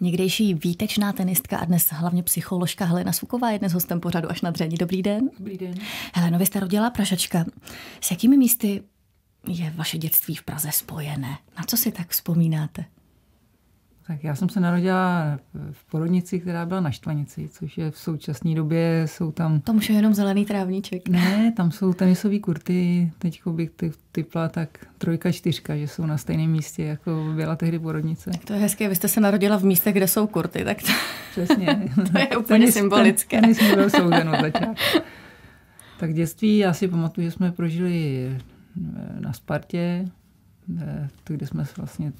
Někdejší výtečná tenistka a dnes hlavně psycholožka Helena Suková je dnes hostem pořadu až na dření. Dobrý den. Dobrý den. Heleno, vy jste rodila Pražačka. S jakými místy je vaše dětství v Praze spojené? Na co si tak vzpomínáte? Tak já jsem se narodila v porodnici, která byla na Štvanici, což je v současné době, jsou tam... Tam už je jenom zelený trávníček. Ne, tam jsou tenisové kurty, teď bych ty, typla tak trojka, čtyřka, že jsou na stejném místě, jako byla tehdy porodnice. Tak to je hezké, vy jste se narodila v místě, kde jsou kurty, tak to, Přesně. to je úplně tenis, symbolické. Ten, tenis byl souzen od začátku. Tak dětství, já si pamatuju, že jsme prožili na Spartě, kde jsme vlastně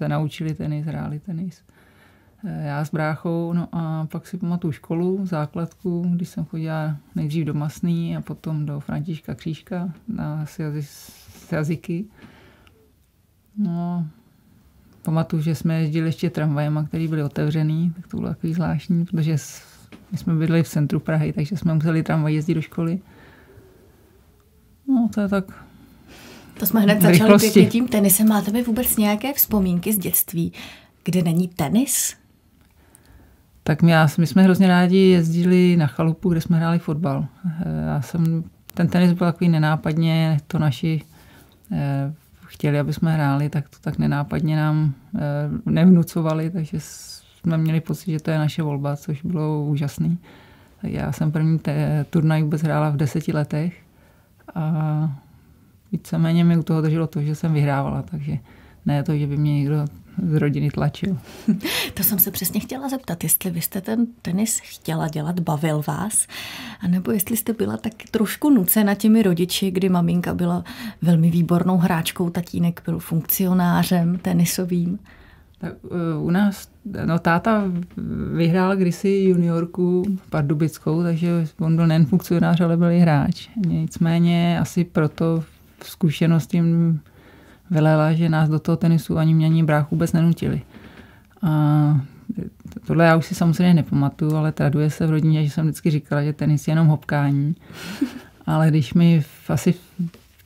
se naučili tenis, hráli tenis. Eh, já s bráchou, no a pak si pamatuju školu, základku, když jsem chodila nejdřív do Masný a potom do Františka Křížka na s jazyky. No, pamatuju, že jsme jezdili ještě tramvajem, který byly otevřený, tak to bylo takový zvláštní, protože my jsme bydli v centru Prahy, takže jsme museli tramvaj jezdit do školy. No, to je tak to jsme hned začali pěkně tím tenisem. Máte vy vůbec nějaké vzpomínky z dětství, kde není tenis? Tak my, my jsme hrozně rádi jezdili na chalupu, kde jsme hráli fotbal. Eh, já jsem, ten tenis byl takový nenápadně, to naši eh, chtěli, aby jsme hráli, tak to tak nenápadně nám eh, nevnucovali, takže jsme měli pocit, že to je naše volba, což bylo úžasný. Já jsem první te, turnaj vůbec hrála v deseti letech a víceméně mi u toho drželo to, že jsem vyhrávala, takže ne to, že by mě někdo z rodiny tlačil. To jsem se přesně chtěla zeptat, jestli vy jste ten tenis chtěla dělat, bavil vás, anebo jestli jste byla tak trošku nucena těmi rodiči, kdy maminka byla velmi výbornou hráčkou, tatínek byl funkcionářem tenisovým. Tak uh, u nás, no táta vyhrál kdysi juniorku pardubickou, takže on byl nejen funkcionář, ale byl i hráč. Nicméně asi proto zkušenost jim velela, že nás do toho tenisu ani mě, ani bráchu vůbec nenutili. A tohle já už si samozřejmě nepamatuju, ale traduje se v rodině, že jsem vždycky říkala, že tenis je jenom hopkání. Ale když mi v, asi v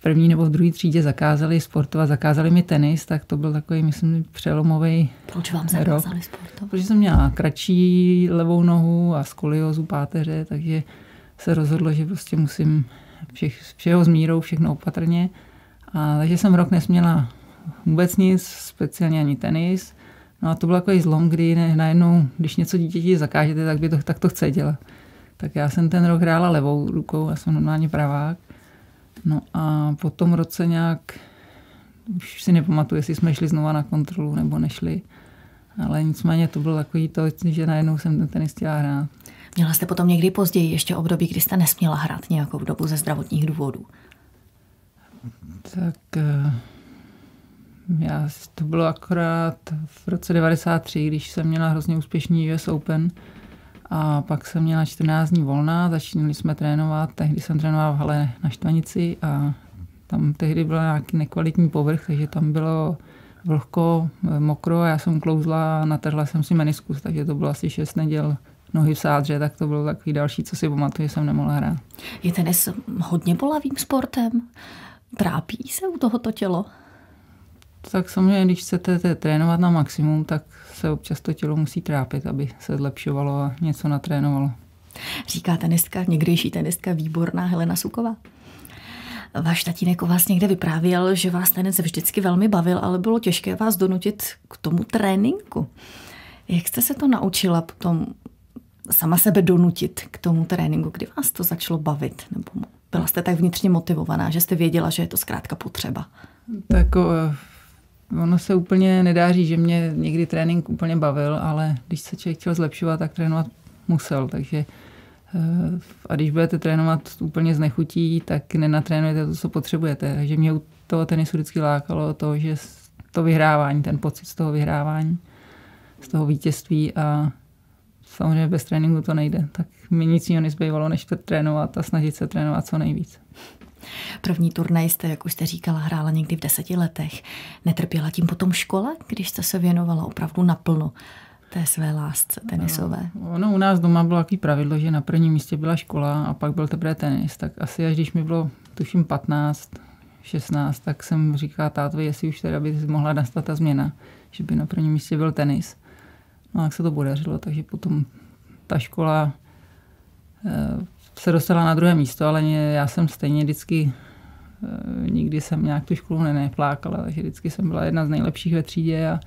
první nebo v druhé třídě zakázali sportovat, zakázali mi tenis, tak to byl takový, myslím, přelomový Proč vám zakázali sportovat? Protože jsem měla kratší levou nohu a skoliozu páteře, takže se rozhodlo, že prostě musím všech, všeho s mírou, všechno opatrně. A, takže jsem rok nesměla vůbec nic, speciálně ani tenis. No a to byl takový zlom, kdy ne, najednou, když něco dítěti zakážete, tak, by to, tak to chce dělat. Tak já jsem ten rok hrála levou rukou, já jsem normálně pravák. No a po tom roce nějak, už si nepamatuju, jestli jsme šli znova na kontrolu nebo nešli. Ale nicméně to bylo takový to, že najednou jsem ten tenis chtěla hrát. Měla jste potom někdy později ještě období, kdy jste nesměla hrát nějakou dobu ze zdravotních důvodů? Tak eh, já, to bylo akorát v roce 93, když jsem měla hrozně úspěšný US Open a pak jsem měla 14 dní volná, začínali jsme trénovat, tehdy jsem trénovala v hale na Štvanici a tam tehdy byl nějaký nekvalitní povrch, takže tam bylo vlhko, eh, mokro a já jsem klouzla a natrhla jsem si meniskus, takže to bylo asi 6 neděl nohy v sádře, tak to bylo takový další, co si pamatuju, že jsem nemohla hrát. Je tenis hodně bolavým sportem? Trápí se u tohoto tělo? Tak samozřejmě, když chcete trénovat na maximum, tak se občas to tělo musí trápit, aby se zlepšovalo a něco natrénovalo. Říká tenistka, někdejší tenistka výborná Helena Suková. Váš tatínek o vás někde vyprávěl, že vás tenis vždycky velmi bavil, ale bylo těžké vás donutit k tomu tréninku. Jak jste se to naučila potom sama sebe donutit k tomu tréninku? Kdy vás to začalo bavit? Nebo byla jste tak vnitřně motivovaná, že jste věděla, že je to zkrátka potřeba? Tak ono se úplně nedá říct, že mě někdy trénink úplně bavil, ale když se člověk chtěl zlepšovat, tak trénovat musel, takže e, a když budete trénovat úplně z nechutí, tak nenatrénujete to, co potřebujete. Takže mě u toho tenisu vždycky lákalo to, že to vyhrávání, ten pocit z toho vyhrávání, z toho vítězství a samozřejmě bez tréninku to nejde, tak mi nic jiného nezbývalo, než trénovat a snažit se trénovat co nejvíc. První turnaj jste, jak už jste říkala, hrála někdy v deseti letech. Netrpěla tím potom škola, když jste se věnovala opravdu naplno té své lásce tenisové? No, no, u nás doma bylo takový pravidlo, že na prvním místě byla škola a pak byl teprve tenis. Tak asi až když mi bylo, tuším, 15, 16, tak jsem říkala tátovi, jestli už teda by mohla nastat ta změna, že by na prvním místě byl tenis. No jak se to podařilo, takže potom ta škola eh, se dostala na druhé místo, ale já jsem stejně vždycky, eh, nikdy jsem nějak tu školu neneplákala, takže vždycky jsem byla jedna z nejlepších ve třídě a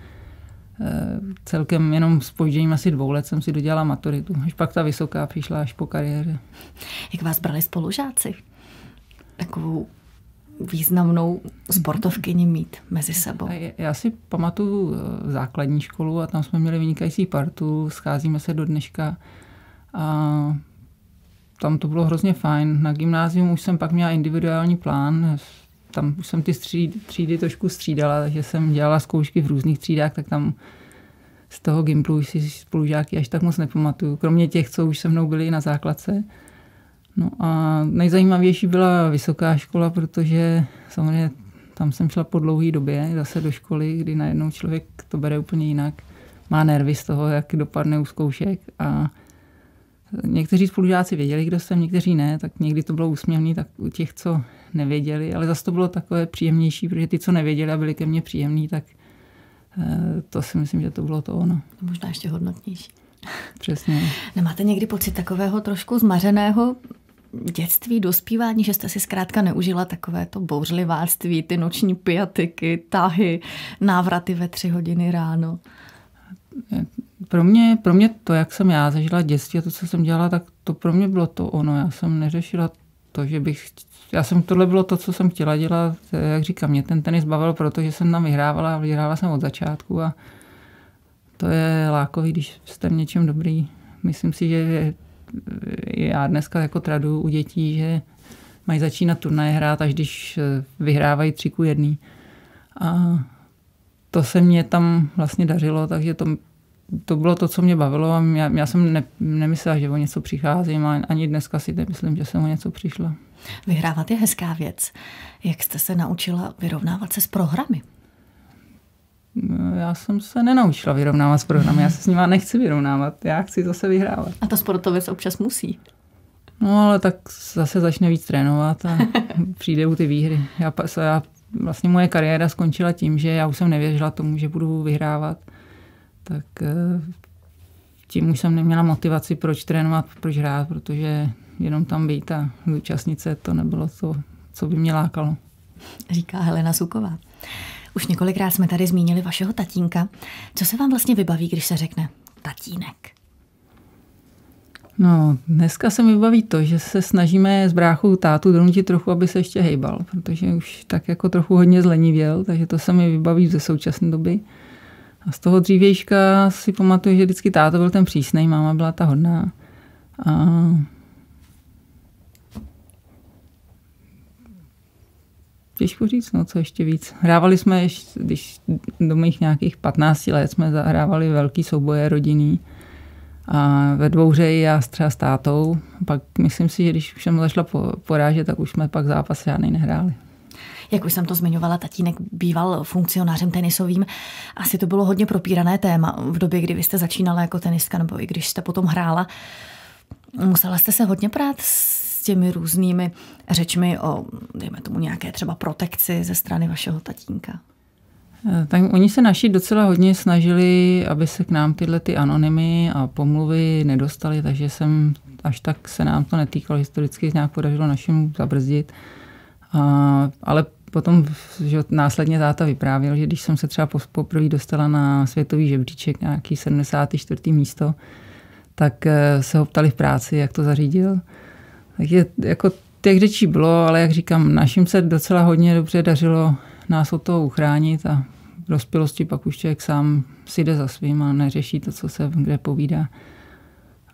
eh, celkem jenom s požděním asi dvou let jsem si dodělala maturitu. Až pak ta vysoká přišla až po kariéře. Jak vás brali spolužáci? Takovou významnou sportovkyni mít mezi sebou. Já si pamatuju eh, základní školu a tam jsme měli vynikající partu, scházíme se do dneška a tam to bylo hrozně fajn. Na gymnázium už jsem pak měla individuální plán, tam už jsem ty třídy, třídy trošku střídala, takže jsem dělala zkoušky v různých třídách, tak tam z toho gimplu už si spolužáky až tak moc nepamatuju. Kromě těch, co už se mnou byli na základce. No a nejzajímavější byla vysoká škola, protože samozřejmě tam jsem šla po dlouhé době zase do školy, kdy najednou člověk to bere úplně jinak. Má nervy z toho, jak dopadne u zkoušek a někteří spolužáci věděli, kdo jsem, někteří ne, tak někdy to bylo úsměvný, tak u těch, co nevěděli, ale zase to bylo takové příjemnější, protože ty, co nevěděli a byli ke mně příjemní, tak eh, to si myslím, že to bylo to ono. Možná ještě hodnotnější. Přesně. Nemáte někdy pocit takového trošku zmařeného dětství, dospívání, že jste si zkrátka neužila takové to bouřliváctví, ty noční piatiky, tahy, návraty ve tři hodiny ráno? Pro mě, pro mě to, jak jsem já zažila dětství a to, co jsem dělala, tak to pro mě bylo to ono. Já jsem neřešila to, že bych... Já jsem, tohle bylo to, co jsem chtěla dělat. Jak říkám, mě ten tenis bavil, protože jsem tam vyhrávala a vyhrávala jsem od začátku a to je lákový, když jste v něčem dobrý. Myslím si, že já dneska jako tradu u dětí, že mají začínat turnaje hrát, až když eh, vyhrávají tři ku jedný. A to se mě tam vlastně dařilo, takže to, to bylo to, co mě bavilo a já, já jsem ne, nemyslela, že o něco přicházím a ani dneska si nemyslím, že jsem o něco přišla. Vyhrávat je hezká věc. Jak jste se naučila vyrovnávat se s programy? Já jsem se nenaučila vyrovnávat s programy, já se s nima nechci vyrovnávat, já chci zase vyhrávat. A to sportovec občas musí. No ale tak zase začne víc trénovat a přijde u ty výhry. Já, já, vlastně moje kariéra skončila tím, že já už jsem nevěřila tomu, že budu vyhrávat. Tak eh, tím už jsem neměla motivaci, proč trénovat, proč hrát, protože jenom tam být a zúčastnit se, to nebylo to, co by mě lákalo. Říká Helena Suková. Už několikrát jsme tady zmínili vašeho tatínka. Co se vám vlastně vybaví, když se řekne tatínek? No, dneska se mi vybaví to, že se snažíme s bráchou tátu donutit trochu, aby se ještě hejbal, protože už tak jako trochu hodně zlenivěl, takže to se mi vybaví ze současné doby. A z toho dřívějška si pamatuju, že vždycky táto byl ten přísnej, máma byla ta hodná. A Těžko říct, no co ještě víc. Hrávali jsme, když do mých nějakých 15 let jsme zahrávali velký souboje rodinný a ve dvouře já třeba s tátou. Pak myslím si, že když už jsem začala porážet, tak už jsme pak zápas žádný nehráli. Jak už jsem to zmiňovala, tatínek býval funkcionářem tenisovým. Asi to bylo hodně propírané téma v době, kdy vy jste začínala jako tenistka, nebo i když jste potom hrála. Musela jste se hodně prát s těmi různými řečmi o, dejme tomu, nějaké třeba protekci ze strany vašeho tatínka? Eh, tak oni se naši docela hodně snažili, aby se k nám tyhle ty anonymy a pomluvy nedostali, takže jsem až tak se nám to netýkalo, historicky nějak podařilo našim zabrzdit. A, ale potom že následně táta vyprávěl, že když jsem se třeba poprvé dostala na světový žebříček, nějaký 74. místo, tak eh, se ho ptali v práci, jak to zařídil. Takže jako těch řečí bylo, ale jak říkám, našim se docela hodně dobře dařilo nás od toho uchránit a v dospělosti pak už člověk sám si jde za svým a neřeší to, co se kde povídá.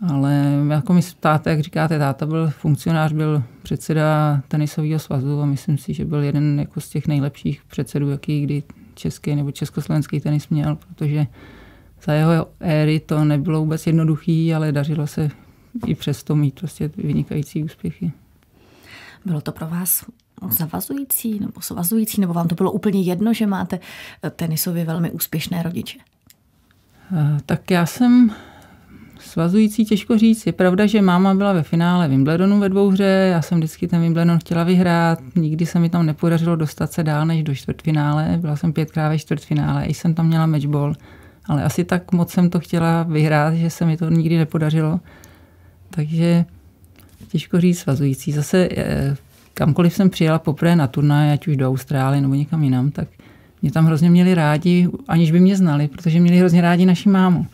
Ale jako mi táta, jak říkáte, táta byl funkcionář, byl předseda tenisového svazu a myslím si, že byl jeden jako z těch nejlepších předsedů, jaký kdy český nebo československý tenis měl, protože za jeho éry to nebylo vůbec jednoduchý, ale dařilo se i přesto mít prostě vynikající úspěchy. Bylo to pro vás zavazující nebo svazující, nebo vám to bylo úplně jedno, že máte tenisově velmi úspěšné rodiče? Eh, tak já jsem svazující, těžko říct. Je pravda, že máma byla ve finále Wimbledonu ve dvouhře, já jsem vždycky ten Wimbledon chtěla vyhrát, nikdy se mi tam nepodařilo dostat se dál než do čtvrtfinále, byla jsem pětkrát ve čtvrtfinále, i jsem tam měla matchball ale asi tak moc jsem to chtěla vyhrát, že se mi to nikdy nepodařilo. Takže těžko říct svazující. Zase eh, kamkoliv jsem přijela poprvé na turnaj, ať už do Austrálie nebo někam jinam, tak mě tam hrozně měli rádi, aniž by mě znali, protože měli hrozně rádi naši mámu.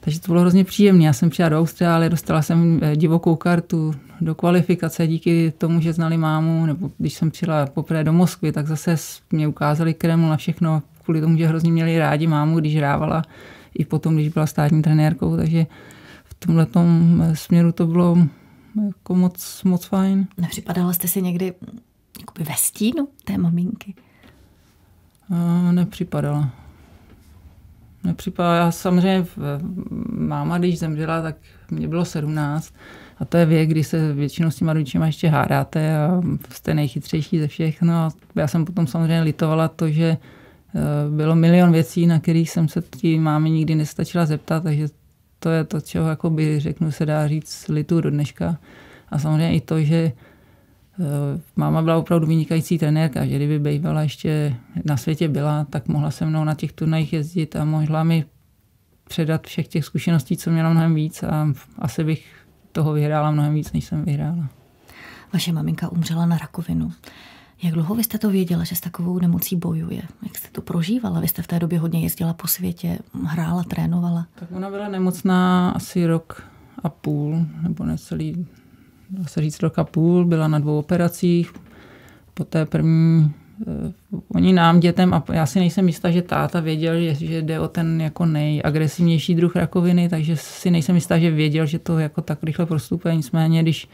Takže to bylo hrozně příjemné. Já jsem přijela do Austrálie, dostala jsem eh, divokou kartu do kvalifikace díky tomu, že znali mámu, nebo když jsem přijela poprvé do Moskvy, tak zase mě ukázali Kreml na všechno, kvůli tomu, že hrozně měli rádi mámu, když hrávala, i potom, když byla státní trenérkou, takže tomhle eh, směru to bylo jako moc, moc fajn. Nepřipadala jste si někdy jakoby ve stínu té maminky? A, nepřipadala. Nepřipadala. Já samozřejmě, máma, když zemřela, tak mě bylo 17 a to je věk, kdy se většinou s těma rodičima ještě hádáte a jste nejchytřejší ze všech. No a já jsem potom samozřejmě litovala to, že bylo milion věcí, na kterých jsem se tí mámy nikdy nestačila zeptat, takže to je to, čeho by řeknu, se dá říct litu do dneška. A samozřejmě i to, že e, máma byla opravdu vynikající trenérka, že kdyby bývala ještě na světě byla, tak mohla se mnou na těch turnajích jezdit a mohla mi předat všech těch zkušeností, co měla mnohem víc a asi bych toho vyhrála mnohem víc, než jsem vyhrála. Vaše maminka umřela na rakovinu. Jak dlouho vy jste to věděla, že s takovou nemocí bojuje? Jak jste to prožívala? Vy jste v té době hodně jezdila po světě, hrála, trénovala. Tak ona byla nemocná asi rok a půl, nebo necelý, dá se říct rok a půl, byla na dvou operacích. Po té první eh, oni nám dětem, a já si nejsem jistá, že táta věděl, že, že jde o ten jako nejagresivnější druh rakoviny, takže si nejsem jistá, že věděl, že to jako tak rychle prostupuje. Nicméně, když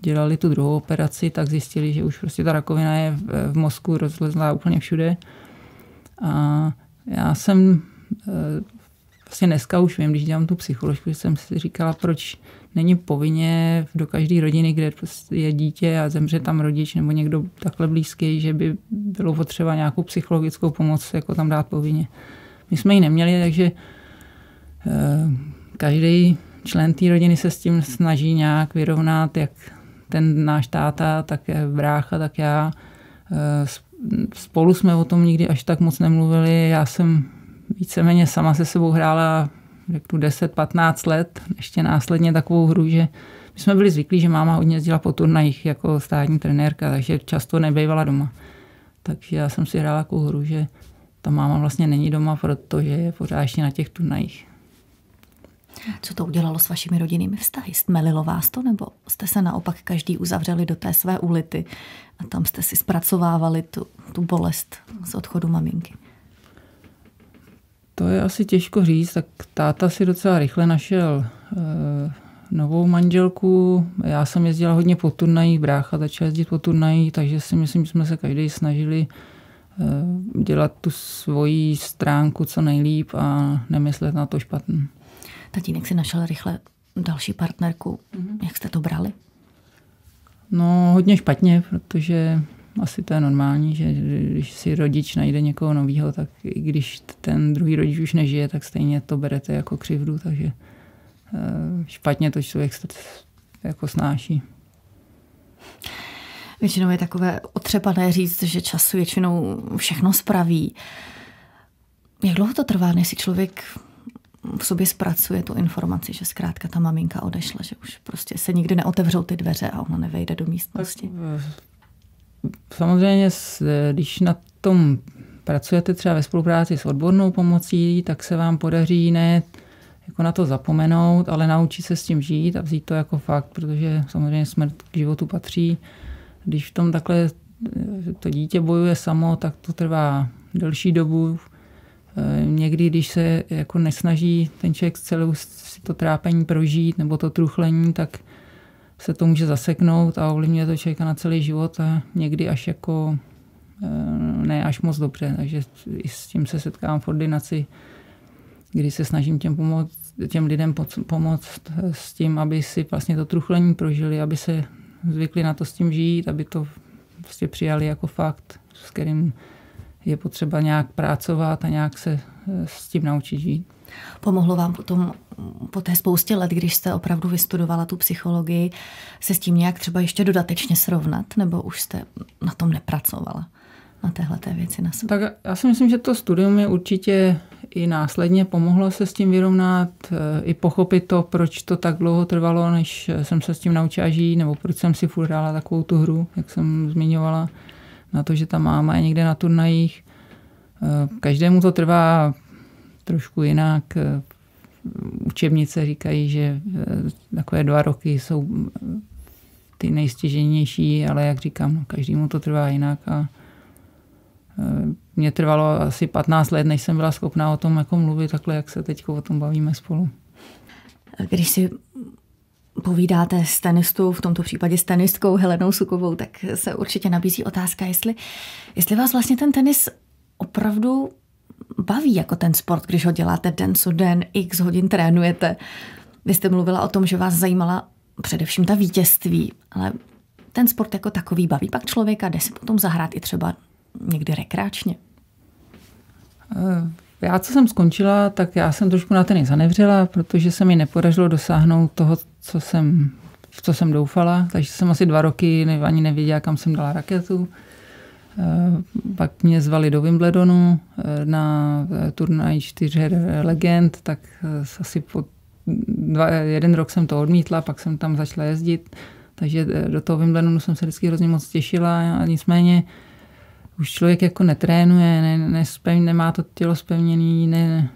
dělali tu druhou operaci, tak zjistili, že už prostě ta rakovina je v, v mozku rozlezlá úplně všude. A já jsem eh, vlastně dneska už vím, když dělám tu psycholožku, že jsem si říkala, proč není povinně do každé rodiny, kde prostě je dítě a zemře tam rodič nebo někdo takhle blízký, že by bylo potřeba nějakou psychologickou pomoc jako tam dát povinně. My jsme ji neměli, takže eh, každý člen té rodiny se s tím snaží nějak vyrovnat, jak ten náš táta, tak brácha, tak já. Eh, spolu jsme o tom nikdy až tak moc nemluvili. Já jsem víceméně sama se sebou hrála řeknu 10-15 let, ještě následně takovou hru, že my jsme byli zvyklí, že máma hodně jezdila po turnajích jako státní trenérka, takže často nebejvala doma. Takže já jsem si hrála takovou hru, že ta máma vlastně není doma, protože je pořád ještě na těch turnajích. Co to udělalo s vašimi rodinnými vztahy? Stmelilo vás to, nebo jste se naopak každý uzavřeli do té své ulity a tam jste si zpracovávali tu, tu bolest z odchodu maminky? To je asi těžko říct, tak táta si docela rychle našel e, novou manželku. Já jsem jezdila hodně po turnajích, brácha začal jezdit po turnajích, takže si myslím, že jsme se každý snažili e, dělat tu svoji stránku co nejlíp a nemyslet na to špatně. Tatínek si našel rychle další partnerku. Mm-hmm. Jak jste to brali? No, hodně špatně, protože asi to je normální, že když si rodič najde někoho nového, tak i když ten druhý rodič už nežije, tak stejně to berete jako křivdu, takže eh, špatně to člověk jako snáší. Většinou je takové otřepané říct, že času většinou všechno spraví. Jak dlouho to trvá, než si člověk v sobě zpracuje tu informaci, že zkrátka ta maminka odešla, že už prostě se nikdy neotevřou ty dveře a ona nevejde do místnosti. Eh, samozřejmě, když na tom pracujete třeba ve spolupráci s odbornou pomocí, tak se vám podaří ne jako na to zapomenout, ale naučit se s tím žít a vzít to jako fakt, protože samozřejmě smrt k životu patří. Když v tom takhle eh, to dítě bojuje samo, tak to trvá delší dobu, Eh, někdy, když se jako nesnaží ten člověk celou si to trápení prožít nebo to truchlení, tak se to může zaseknout a ovlivňuje to člověka na celý život a někdy až jako eh, ne až moc dobře. Takže i s tím se setkám v ordinaci, kdy se snažím těm, pomoct, těm lidem pomoct s tím, aby si vlastně to truchlení prožili, aby se zvykli na to s tím žít, aby to prostě přijali jako fakt, s kterým je potřeba nějak pracovat a nějak se eh, s tím naučit žít. Pomohlo vám potom po té spoustě let, když jste opravdu vystudovala tu psychologii, se s tím nějak třeba ještě dodatečně srovnat, nebo už jste na tom nepracovala? na téhle té věci na sobě? Tak já si myslím, že to studium je určitě i následně pomohlo se s tím vyrovnat, eh, i pochopit to, proč to tak dlouho trvalo, než jsem se s tím naučila žít, nebo proč jsem si furt hrála takovou tu hru, jak jsem zmiňovala, na to, že ta máma je někde na turnajích. Eh, každému to trvá trošku jinak. Eh, učebnice říkají, že takové dva roky jsou ty nejstěženější, ale jak říkám, no, každému to trvá jinak a mě trvalo asi 15 let, než jsem byla schopná o tom jako mluvit takhle, jak se teď o tom bavíme spolu. Když si povídáte s tenistou, v tomto případě s tenistkou Helenou Sukovou, tak se určitě nabízí otázka, jestli, jestli vás vlastně ten tenis opravdu baví jako ten sport, když ho děláte den co den, x hodin trénujete. Vy jste mluvila o tom, že vás zajímala především ta vítězství, ale ten sport jako takový baví pak člověka, jde se potom zahrát i třeba někdy rekreačně. Eh, já, co jsem skončila, tak já jsem trošku na tenis zanevřela, protože se mi nepodařilo dosáhnout toho, co jsem, v co jsem doufala. Takže jsem asi dva roky ani nevěděla, kam jsem dala raketu. Eh, pak mě zvali do Wimbledonu eh, na turnaj čtyřher legend, tak asi po dva, jeden rok jsem to odmítla, pak jsem tam začala jezdit. Takže do toho Wimbledonu jsem se vždycky hrozně moc těšila a nicméně už člověk jako netrénuje, ne, nespev, nemá to tělo spevněný, ne,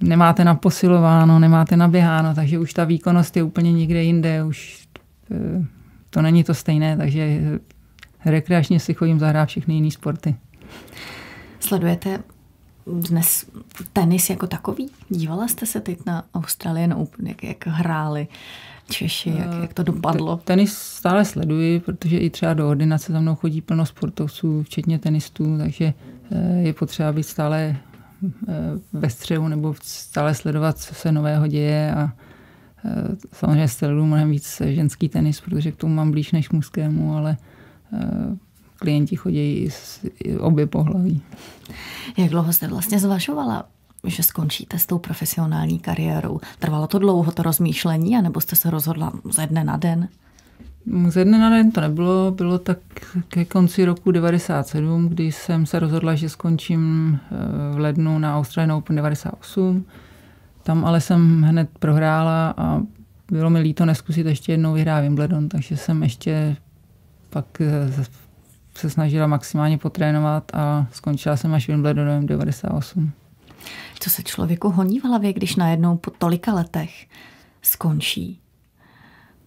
nemáte naposilováno, nemáte naběháno, takže už ta výkonnost je úplně někde jinde, už eh, to není to stejné, takže rekreačně si chodím zahrát všechny jiné sporty. Sledujete dnes tenis jako takový? Dívala jste se teď na Australian Open, jak, jak hráli? Češi, jak, jak to dopadlo? Tenis stále sleduji, protože i třeba do ordinace za mnou chodí plno sportovců, včetně tenistů, takže eh, je potřeba být stále eh, ve střehu nebo stále sledovat, co se nového děje a eh, samozřejmě sleduju mnohem víc ženský tenis, protože k tomu mám blíž než mužskému, ale klienti chodí i obě pohlaví. Jak dlouho jste vlastně zvažovala že skončíte s tou profesionální kariérou. Trvalo to dlouho, to rozmýšlení, anebo jste se rozhodla ze dne na den? Ze dne na den to nebylo, bylo tak ke konci roku 97, kdy jsem se rozhodla, že skončím eh, v lednu na Australian Open 98. Tam ale jsem hned prohrála a bylo mi líto neskusit ještě jednou vyhrát Wimbledon, takže jsem ještě pak eh, se snažila maximálně potrénovat a skončila jsem až Wimbledonem 98 co se člověku honí v hlavě, když najednou po tolika letech skončí.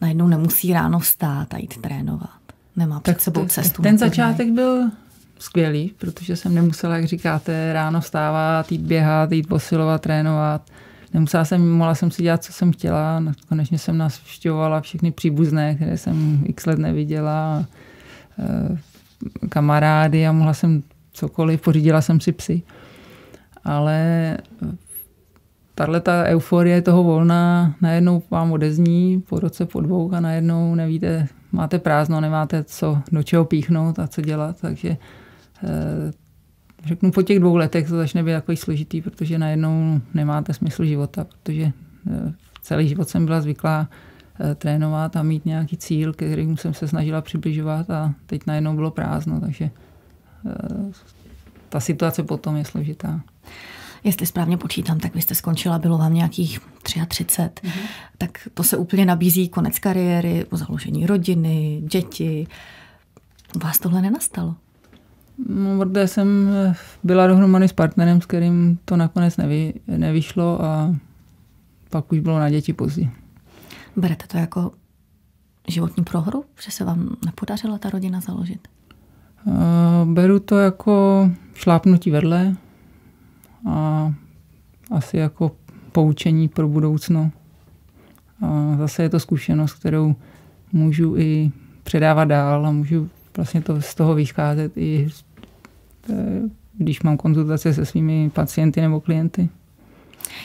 Najednou nemusí ráno vstát a jít trénovat. Nemá před tak sebou cestu. Ten začátek byl skvělý, protože jsem nemusela, jak říkáte, ráno vstávat, jít běhat, jít posilovat, trénovat. Nemusela jsem, mohla jsem si dělat, co jsem chtěla. Konečně jsem navštěvovala všechny příbuzné, které jsem x let neviděla, eh, kamarády a mohla jsem cokoliv, pořídila jsem si psy ale tahle ta euforie toho volna najednou vám odezní po roce, po dvou a najednou nevíte, máte prázdno, nemáte co, do čeho píchnout a co dělat, takže eh, řeknu po těch dvou letech to začne být takový složitý, protože najednou nemáte smysl života, protože eh, celý život jsem byla zvyklá eh, trénovat a mít nějaký cíl, kterým jsem se snažila přibližovat a teď najednou bylo prázdno, takže ta situace potom je složitá. Jestli správně počítám, tak vy jste skončila, bylo vám nějakých 33. Mm-hmm. Tak to se úplně nabízí konec kariéry, založení rodiny, děti. Vás tohle nenastalo? No, protože jsem byla dohromady s partnerem, s kterým to nakonec nevy, nevyšlo a pak už bylo na děti pozdě. Berete to jako životní prohru, že se vám nepodařila ta rodina založit? Beru to jako šlápnutí vedle a asi jako poučení pro budoucno. A zase je to zkušenost, kterou můžu i předávat dál a můžu vlastně to z toho vycházet i e, když mám konzultace se svými pacienty nebo klienty.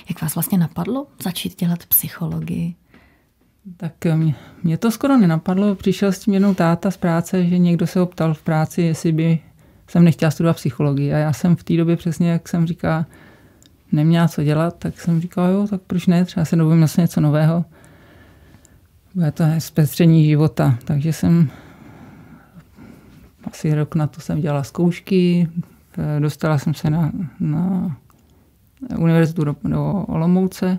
Jak vás vlastně napadlo začít dělat psychologii? Tak mě, mě to skoro nenapadlo. Přišel s tím jednou táta z práce, že někdo se ho ptal v práci, jestli by jsem nechtěla studovat psychologii. A já jsem v té době přesně, jak jsem říká, neměla co dělat, tak jsem říkal, jo, tak proč ne, třeba se dovím zase něco nového. Bude to zpestření života. Takže jsem asi rok na to jsem dělala zkoušky, dostala jsem se na, na univerzitu do, do Olomouce.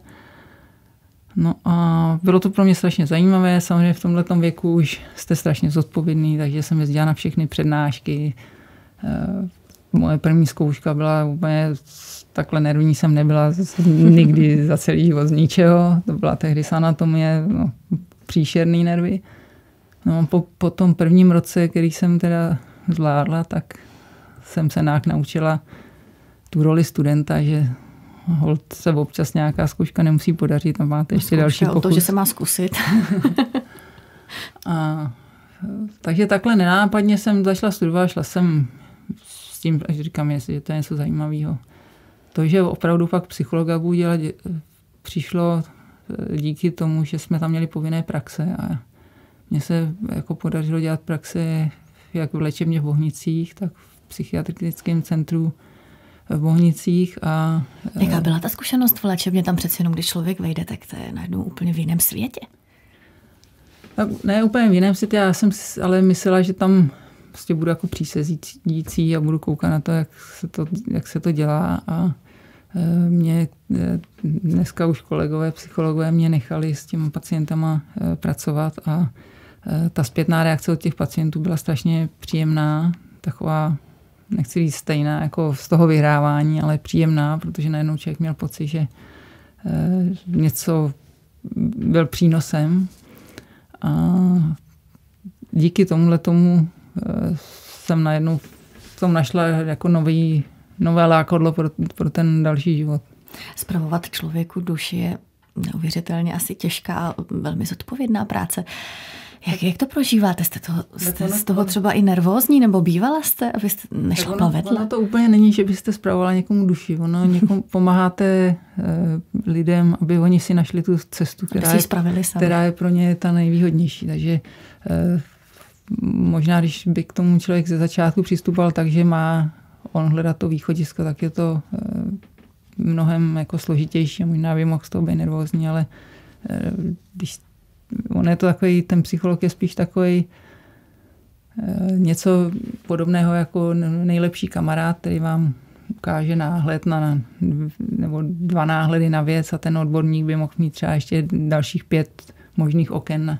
No a bylo to pro mě strašně zajímavé, samozřejmě v tomhle věku už jste strašně zodpovědný, takže jsem jezdila na všechny přednášky. Moje první zkouška byla úplně takhle nervní jsem nebyla nikdy za celý život z ničeho. To byla tehdy z anatomie, no, příšerný nervy. No, po, po tom prvním roce, který jsem teda zvládla, tak jsem se nějak naučila tu roli studenta, že hold se občas nějaká zkouška nemusí podařit, tam máte ještě Zkouška další pokus. to, že se má zkusit. a, takže takhle nenápadně jsem začala studovat, šla jsem s tím, až říkám, jestli je to něco zajímavého. To, že opravdu fakt psychologa budu dělat, přišlo eh, díky tomu, že jsme tam měli povinné praxe a mně se jako podařilo dělat praxe jak v léčebně v Bohnicích, tak v psychiatrickém centru v Bohnicích. A, eh, Jaká byla ta zkušenost v léčebně? Tam přeci jenom, když člověk vejde, tak to je najednou úplně v jiném světě. Tak ne úplně v jiném světě, já jsem ale myslela, že tam prostě budu jako přísezící a budu koukat na to, jak se to, jak se to dělá a e, mě e, dneska už kolegové, psychologové mě nechali s těmi pacientama pracovat a ta zpětná reakce od těch pacientů byla strašně příjemná, taková, nechci říct stejná jako z toho vyhrávání, ale příjemná, protože najednou člověk měl pocit, že něco byl přínosem a díky tomuhle tomu jsem najednou v tom našla jako nový, nové lákodlo pro, pro ten další život. Spravovat člověku duši je neuvěřitelně asi těžká a velmi zodpovědná práce. Jak, jak to prožíváte? Jste, toho, jste z toho třeba i nervózní, nebo bývala jste, abyste nešla ono, vedle? Ono to úplně není, že byste zpravovala někomu duši. Ono někomu pomáháte e, lidem, aby oni si našli tu cestu, která, je, která je pro ně ta nejvýhodnější. Takže e, možná, když by k tomu člověk ze začátku přistupoval tak, že má on hledat to východisko, tak je to eh, mnohem jako složitější a možná by mohl z toho být nervózní, ale eh, když on je to takový, ten psycholog je spíš takový eh, něco podobného jako nejlepší kamarád, který vám ukáže náhled na, nebo dva náhledy na věc a ten odborník by mohl mít třeba ještě dalších pět možných oken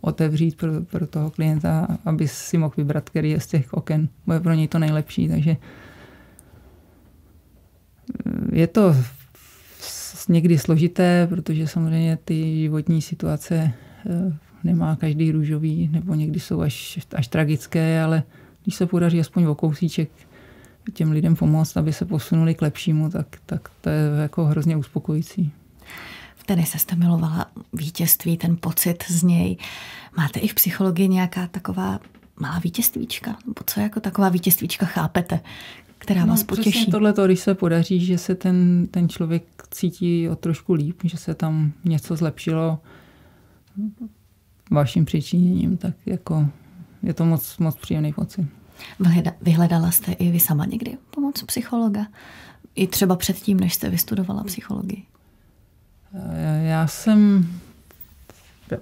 otevřít pro, pro toho klienta, aby si mohl vybrat, který je z těch oken bude pro něj to nejlepší. Takže eh, je to někdy složité, protože samozřejmě ty životní situace eh, nemá každý růžový, nebo někdy jsou až, až tragické, ale když se podaří aspoň o kousíček těm lidem pomoct, aby se posunuli k lepšímu, tak, tak to je jako hrozně uspokojící tenise jste milovala vítězství, ten pocit z něj. Máte i v psychologii nějaká taková malá vítězstvíčka? Nebo co jako taková vítězstvíčka chápete, která no, vás potěší? tohle to, když se podaří, že se ten, ten člověk cítí o trošku líp, že se tam něco zlepšilo vaším přičiněním, tak jako je to moc, moc příjemný pocit. Vyhledala jste i vy sama někdy pomoc psychologa? I třeba předtím, než jste vystudovala psychologii? Já jsem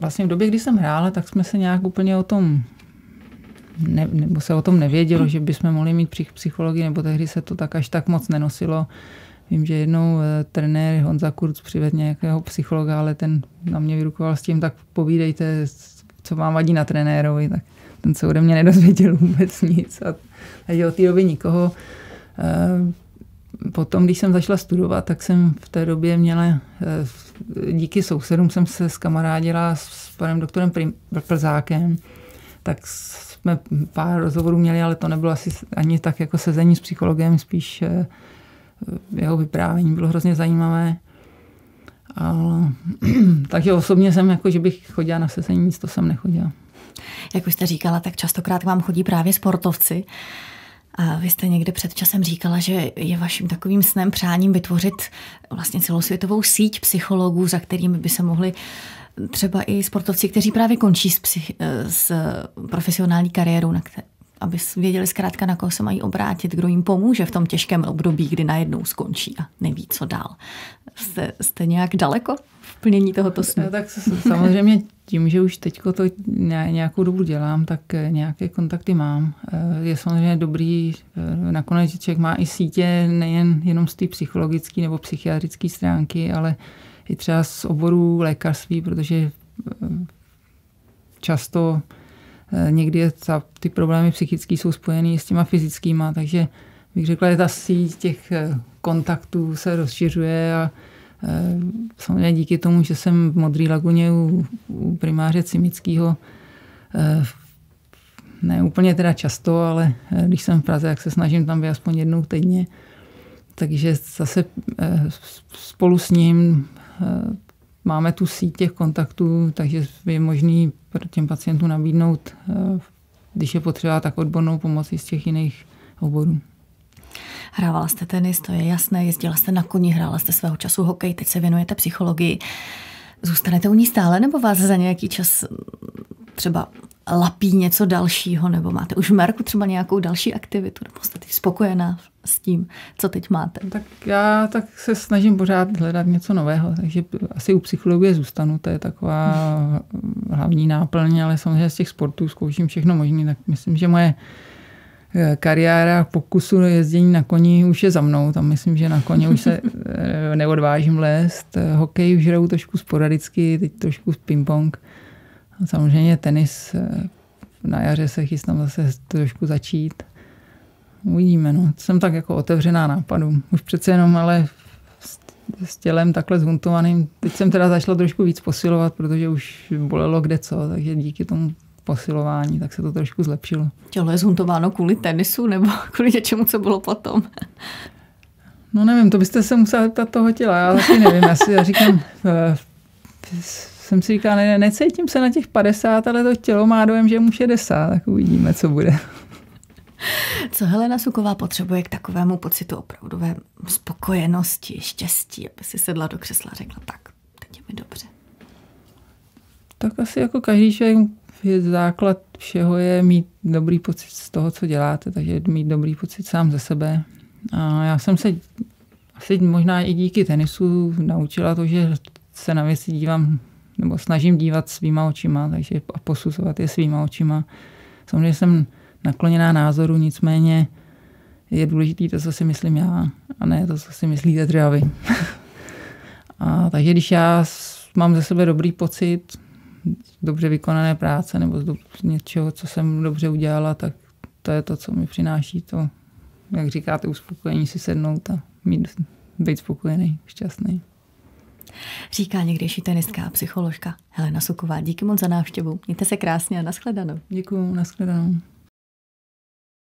vlastně v době, kdy jsem hrála, tak jsme se nějak úplně o tom ne, nebo se o tom nevědělo, že bychom mohli mít psychologii, nebo tehdy se to tak až tak moc nenosilo. Vím, že jednou eh, trenér Honza Kurz přivedl nějakého psychologa, ale ten na mě vyrukoval s tím, tak povídejte, co vám vadí na trenérovi, tak ten se ode mě nedozvěděl vůbec nic. A, a od té doby nikoho. Eh, potom, když jsem začala studovat, tak jsem v té době měla, eh, díky sousedům jsem se skamarádila s panem doktorem Plzákem, tak jsme pár rozhovorů měli, ale to nebylo asi ani tak jako sezení s psychologem, spíš eh, jeho vyprávění bylo hrozně zajímavé. A, takže osobně jsem, jako, že bych chodila na sezení, nic to jsem nechodila. Jak už jste říkala, tak častokrát k vám chodí právě sportovci. A vy jste někde před časem říkala, že je vaším takovým snem přáním vytvořit vlastně celosvětovou síť psychologů, za kterými by se mohli třeba i sportovci, kteří právě končí s, psych, s profesionální kariérou, na které, aby věděli zkrátka, na koho se mají obrátit, kdo jim pomůže v tom těžkém období, kdy najednou skončí a neví, co dál. Jste, jste nějak daleko plnění tohoto snu? No, tak samozřejmě tím, že už teď to nějakou dobu dělám, tak eh, nějaké kontakty mám. Eh, je samozřejmě dobrý, eh, nakonec člověk má i sítě nejen jenom z té psychologické nebo psychiatrické stránky, ale i třeba z oboru lékařství, protože často někdy je ta, ty problémy psychické jsou spojené s těma fyzickýma, takže bych řekla, že ta síť těch kontaktů se rozšiřuje a Eh, samozřejmě díky tomu, že jsem v Modrý laguně u, u primáře Cimického, eh, ne úplně teda často, ale eh, když jsem v Praze, tak se snažím tam být aspoň jednou týdně. Takže zase spolu s ním máme tu síť těch kontaktů, takže je možný těm pacientům nabídnout, když je potřeba, tak odbornou pomoc z těch jiných oborů. Hrávala jste tenis, to je jasné, jezdila jste na koni, hrála jste svého času hokej, teď se věnujete psychologii. Zůstanete u ní stále nebo vás za nějaký čas třeba lapí něco dalšího, nebo máte už v Merku třeba nějakou další aktivitu, nebo jste teď spokojená s tím, co teď máte? Tak já tak se snažím pořád hledat něco nového, takže asi u psychologie zůstanu, to je taková hlavní náplň, ale samozřejmě z těch sportů zkouším všechno možné, tak myslím, že moje Eh, kariéra pokusu jezdění na koni už je za mnou. Tam myslím, že na koni už se eh, neodvážím lézt. Eh, hokej už hraju trošku sporadicky, teď trošku ping-pong. Samozřejmě tenis na jaře se chystám zase trošku začít. Uvidíme, no. Jsem tak jako otevřená nápadu. Už přece jenom ale s tělem takhle zhuntovaným. Teď jsem teda začala trošku víc posilovat, protože už bolelo kde co, takže díky tomu posilování, tak se to trošku zlepšilo. Tělo je zhuntováno kvůli tenisu nebo kvůli něčemu, co bylo potom? No nevím, to byste se musela zeptat toho těla, já taky nevím. Já si já říkám, eh, jsem si říkal, ne, necítím se na těch 50, ale to tělo má dojem, že je mu 60, tak uvidíme, co bude. Co Helena Suková potřebuje k takovému pocitu opravdové spokojenosti, štěstí, aby si sedla do křesla a řekla, tak, teď je mi dobře. Tak asi jako každý člověk je základ všeho je mít dobrý pocit z toho, co děláte, takže mít dobrý pocit sám ze sebe. A já jsem se asi možná i díky tenisu naučila to, že se na věci dívám, nebo snažím dívat svýma očima, takže a posuzovat je svýma očima. Samozřejmě jsem nakloněná názoru, nicméně je důležité to, co si myslím já, a ne to, co si myslíte třeba vy. a takže když já mám ze sebe dobrý pocit, dobře vykonané práce nebo z něčeho, co jsem dobře udělala, tak to je to, co mi přináší to, jak říkáte, uspokojení si sednout a mít, být spokojený, šťastný. Říká někdejší tenistka a psycholožka Helena Suková. Díky moc za návštěvu. Mějte se krásně a nashledanou. Děkuji, nashledanou.